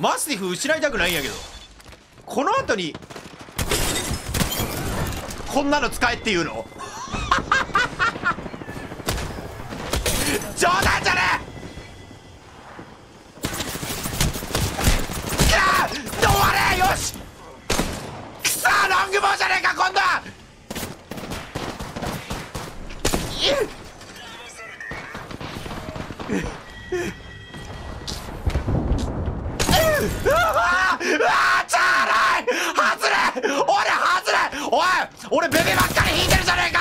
マスティフ失いたくないんやけど。この後にこんなの使えっていうの。冗談じゃねえ！あ終われよし！くそロングボウじゃねえか今度は！うわーうわーチャーライ外れ俺外れおい俺ベベばっかり引いてるじゃねえか